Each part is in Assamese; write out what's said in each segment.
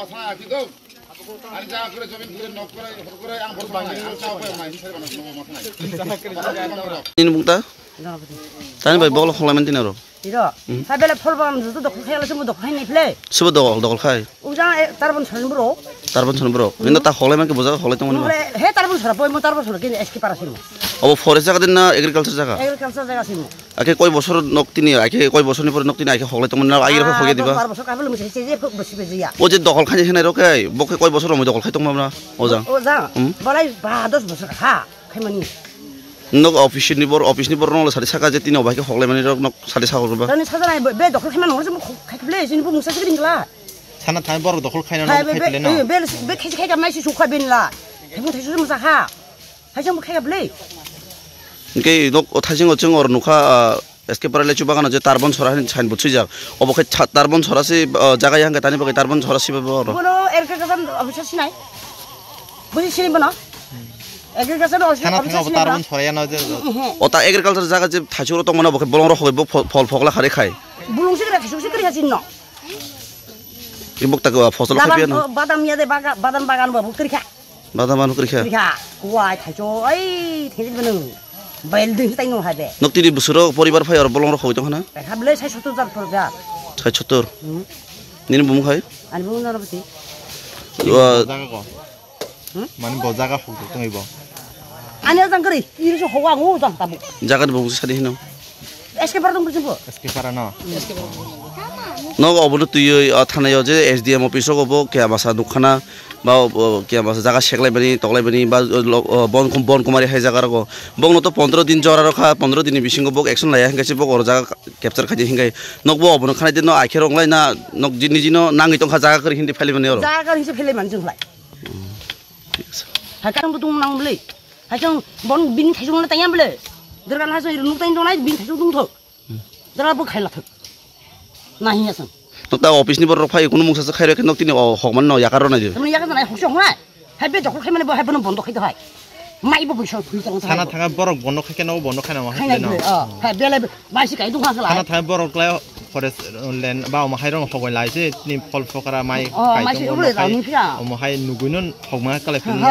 মাছা আছে তো আর যা করে জমি ধরে নক করে হল করে আম ভর পাই আর চা উপায় নাই বিচার বানা কোনো মাছা নাই তিন মুটা তাই ভাই বল খলাম দিন আর ইরো সাবেলে ফলবাম যত দখ খাইলে মু দখ খাই নিফলে সব দখ দখ খাই। ও যা তার বন ছলন ব্রো তাৰপাছত ব্ৰ কিন্তু তাক হ'লে মানে বজাৰ হ'লে তাৰমানে সেই তাৰপাছত এছ কি পাৰ আছিলোঁ হ'ব ফৰেষ্ট জেগা দিন না এগ্ৰিকালচাৰ জেগা এগ্ৰিকালচাৰ জেগা আছিলোঁ আগে কৈ বছৰত নক তিনি আগে কৈ বছৰ নিপৰে নক তিনি আগে হ'লে তাৰমানে আহি ৰখাই সগাই দিবা অ' যে দখল খাই সেনে ৰখাই বকে কৈ বছৰ মই দখল খাই তোমাৰ না অজা বলাই বাহ দহ বছৰ হা খাই মানি। নক অফিচ নিবৰ অফিচ নিবৰ নহ'লে চাৰি চাকা যে তিনি অভাগে সগলে মানি ৰখ নক চাৰি চাকা কৰিবা চাৰি চাকা নাই বে দখল খাই নহ'লে যে মোক খাই খাবলৈ এজনী মোক মোচাইছে দিন গলা 사 그린가 사나 타임 버럭 너클 카이나 너 하이베 카이플레나. 베베 캐지 캐가 마시 좋고 빈라 대본 대수 좀 사하 하지 뭐 캐가 플레이 ke nok thajing ocheng or nukha eske parale chu bagana je tarbon chora hin chain butsi jak obo ke tarbon chora si jaga yang ke tani boke tarbon chora si ba ro 그거는 에르카가산 어비셔시나이 무슨 신이구나 에르카가산 사나 타가 어비셔시나이 따라본 소리야 너 저. ota agriculture jaga je thachuro tong mana boke bolong ro hobe fol fogla khare khai 물롱식이라 계속식거리 하지 있노 ibok ta fosol khapi 나반 no কিমক তাক ফসল খাবি না। বাদাম ইয়াতে বাগান বাদাম বাগান বাবু তুই খা। বাদাম মানু তুই খা। কুয়াই খাইছো এই থেলি বনু বেল দিন তাই নহা দে নক্তি দি বছর পরিবার ফাই অরবলং রখ হইতো না দেখা বলে 670 জার পড়বা 670 হুম নিন বুমু খাই আনি বুমু না রবতি ও জাগা কো। হুম? মানে বজাগা ফুল তো হইব আনি জান করি ইরিসু হওয়া গো জান তাবু জাগা দি বুমু সাদি হিনো এসকে পারা দুম পুজিব এসকে পারা না। এসকে পারা থানায় এছ ডি এম অফিসক হব কেয়াবাসা দোকানা বা কেয়াবাসা জায়গা শেখলাই পানি বা বন বন কুমারী হাই জায়গা বক নত পনেরো দিন জ্বর রখা পনেরো দিন বিশিং বক একশন লাই বক ওর জায়গা ক্যাপচার খাইছে হিঙ্গাই নক বো খানাই দিন আখের অংলাই না নক যে নাঙ্গি টংখা জায়গা করে হিন্দি ফেলে মানে জায়গা হিসেবে ফেলে মানে বন বিন খাইছো না তাই দরকার হাইছো নুক তাই দরকার নাহি আছেন তোতা অফিস নিবর রফাই কোন মুখ আছে খাইরে কেন তিনি হকমান ন ইয়াকার নাই যে মানে ইয়াকার নাই হুশ হয় হেবে জকল খাই মানে বহাব ন বন্ধ খাইতে হয়। মাইব বুঝছ তুই তো খানা থাকা বড় বন্ধ খাই কেন বন্ধ খাই না হ্যাঁ হ্যাঁ বেলে মাইসি খাই দুখা আছে খানা থাকা বড় ক্লায় ফরেস লেন বা মহাই রং হগই লাইছে তিনি ফল ফকরা মাই খাই তো মাইসি হাই নুগুন হকমা কালে ফিন না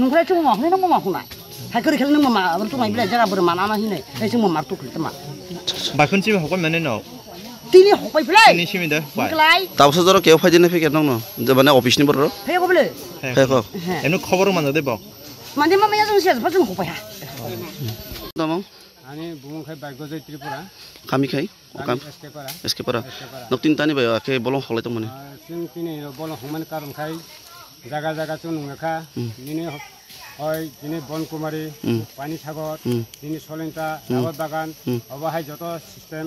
নুগরা চুম মা মহনে নম মহনা হাই করে খেলনে মমা আবার তো মাই বিলা জারা বড় মানা না হিনে এই চুম মার তো খিতমা বাইখন চিবে হকমানে নাও তিনি হক পাই তিনি সিমি পাই তাও সজর কেও ফাইজে না ফিকে নং মানে অফিস নি বড় হে কবলে হে। কক এনু খবর মানে দেব মানে মামে যা জুসি আছে পছন্দ হা দম আমি বুমুং খাই বাগ্য যাই ত্রিপুরা খামি। খাই ওকাম এসকে পড়া এসকে তিন তানি ভাই আকে বলং হলে তো মানে। তিন তিনি বলং হমান কারণ খাই। জায়গা জায়গা চুন রেখা নিনে হয় যিনি বন পানী সাগর যিনি চলিন্তা বাগান অবহাই যত সিস্টেম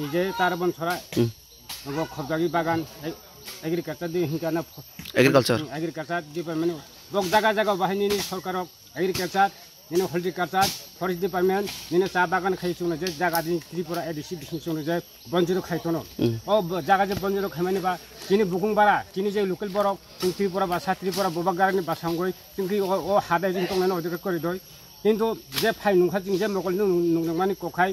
নিজে তাৰ বন চৰাই। হুম খবজাগি বাগান এগ্রিকালচার দি হিকানা এগ্রিকালচার এগ্রিকালচার দি বক জায়গা জায়গা বাহিনী সরকার এগ্রিকালচার নিনে হলজি কালচার ফরেস্ট ডিপার্টমেন্ট নিনে চা বাগান খাই না যে জায়গা দিন ত্রিপুরা এডিসি দিছো না যে বঞ্জির খাইতো না। ও জায়গা যে বঞ্জির খাইমানি বা চিনি বুকুং বাড়া চিনি যে লোকেল বড় তিন ত্রিপুরা বা সাত্রিপুরা বোবা গাড়ি বা সঙ্গই তিনি ও হাবে যে তোমার অধিকার করে দই কিন্তু যে ফাই নুখা চিন যে মকল নুং কখাই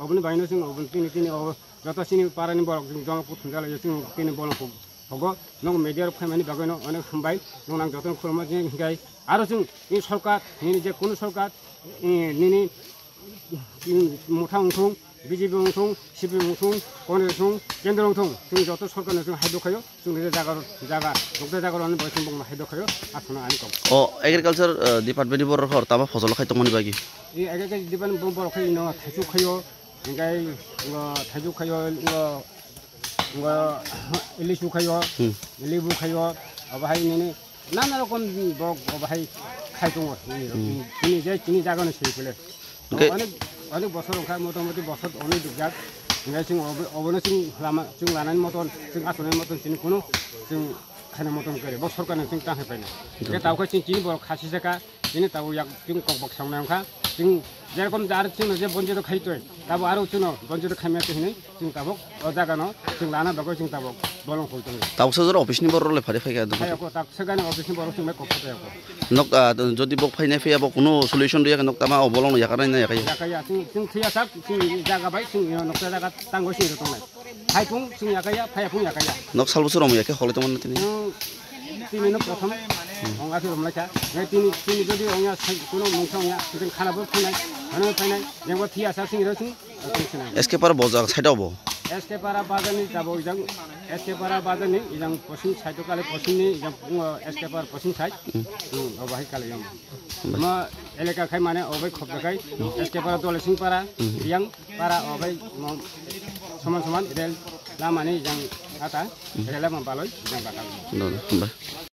अब पनि भएन सिङ अब किन किन अब जता सिने पारा नि बोलाउँछ जमा पुग्छ जाला यो सिङ किन बोलाउँछ भगो न मिडिया रुखै मानि भगैन अनि खम्बाई नङ जतन खुरमा जे गाई आरो सिङ इ सरकार नि जे कुन सरकार? नि नि मुठा उठौ बिजेपी उठौ सिपि उठौ कोने उठौ केन्द्र उठौ सिङ जतो सरकार नसु हाइदो खयो सिङ जागर जागा दुख जागर अनि बस सिङ हाइदो खयो आछु न अनि ओ एग्रिकल्चर डिपार्टमेन्ट बरो खर्ता फसल खाइ त मनि बाकी ए एग्रीकल्चर डिपार्टमेन्ट बरो खै न खायो। 그러니까 이거 대죽하요 이거 이거 일리죽하요 일리부하요 어바하이니 나나 রকম 뭐 어바하이 খাইতো তিনি যে তিনি জাগানো সেই ফেলে Okay. অনেক অনেক বছর ওখানে মোটামুটি বছর অনেক দিগদার ओमफ्राय जों अबनो जों लामा जों लानायनि मतन जों आसनायनि मतन जों कुनु जों खानाय मतन करे बो सरकारनो जों टांहे पाइना बे दाउखौ जों जिनि बर खासि जाका जिनि दाउ याक जों कक बक सावनायखा 지금 내가 다르치는 이제 번지도 가 있더니 다보 아로 치노 번지도 가면 되니 지금 다보 어자가노 지금 나나 먹을 지금 다보 뭘로 볼 때. 다보 서서 오피스니 버로를 발휘 파기 하던. 아이고 딱 세간에 오피스니 버로 지금 맥고 파야 하고. 녹 아든 저디 복 파이네 피야 복 누노 솔루션도 약간 녹 담아 오볼로 약간 있나 약간. 약간 야 지금 지금 티야 딱 지금 자가 바이 지금 녹 자가 땅 곳이 이렇던 말. 파이풍 지금 약간 야 파이풍 약간 야. 녹 살부스러움 약간 홀리 때문에 티니. 티미는 보통. অঙাটো ৰমলাইছা এই তিনি তিনি যদি অঙা কোনো মাংস অঙা যদি খানা বৰ খুনাই খানা খাই নাই যেনিবা থি আছা চিঙি ৰৈছো এছকে পাৰা বজাৰ চাইড হ'ব এছকে পাৰা বাজানী যাব ইজাং এছকে পাৰা বাজানী ইজাং পশ্চিম চাইডৰ কালি পশ্চিম নি ইজাং এছকে পাৰা পশ্চিম চাইড হ'ব সেই কালি যাম মই এলেকা খাই মানে অবৈ খব খাই এছকে পাৰা দলেচিং পাৰা ইয়াং পাৰা অবৈ সমান সমান ৰেল লামানি ইজাং আটা মই